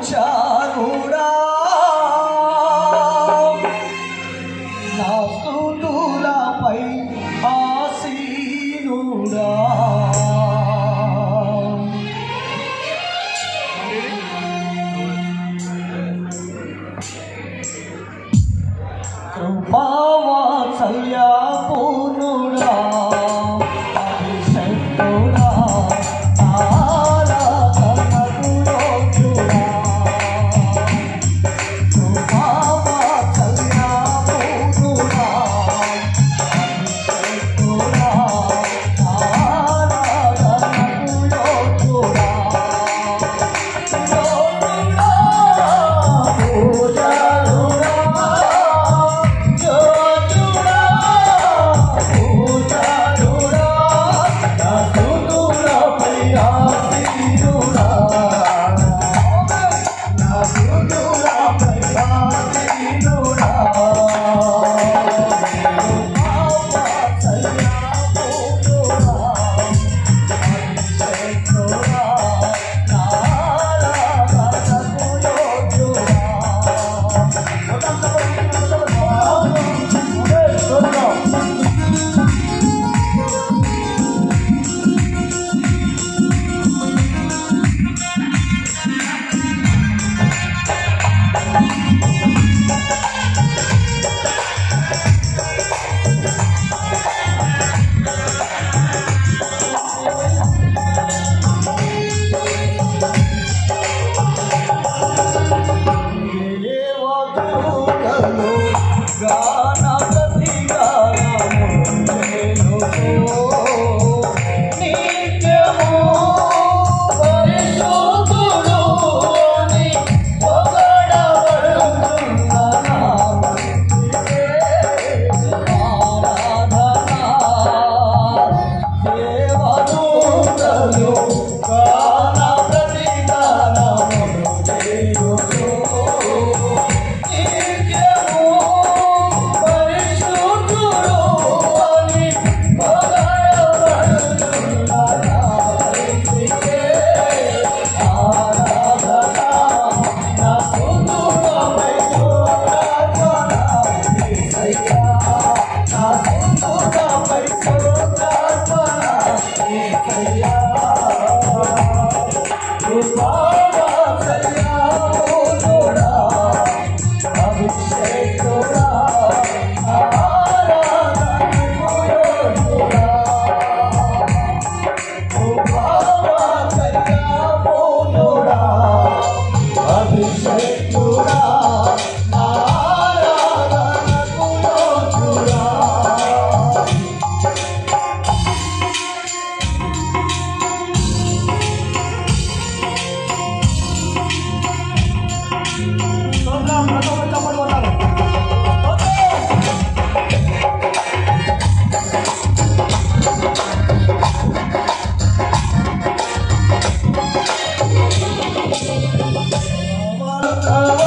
着 Oh.